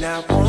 Now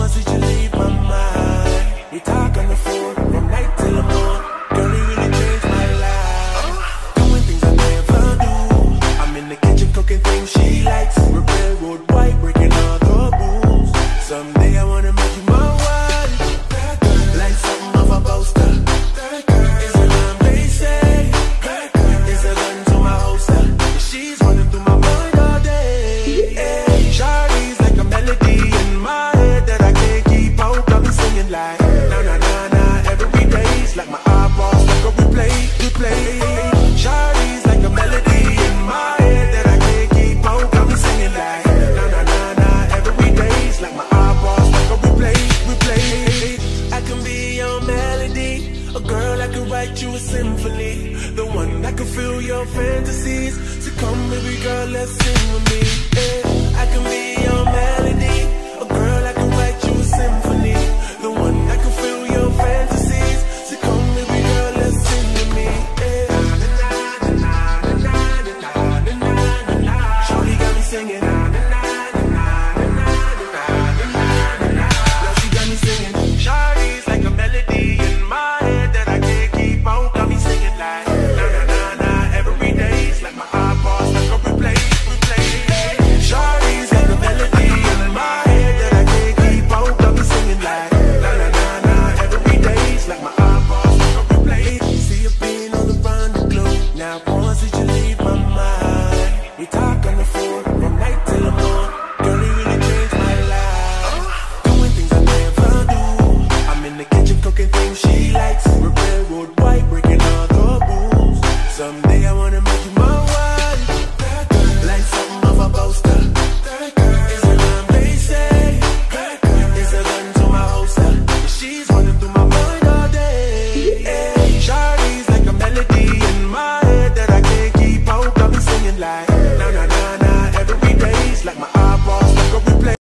A girl I could write you a symphony. The one that could fill your fantasies. So come baby girl, let's sing with me. Yeah. everything she likes. We're railroad white, breaking all the rules. Someday I wanna make you my wife. Like something of a poster. It's a. It's a gun to my holster. She's running through my mind all day. Hey, Shawty's like a melody in my head that I can't keep out. Singing like.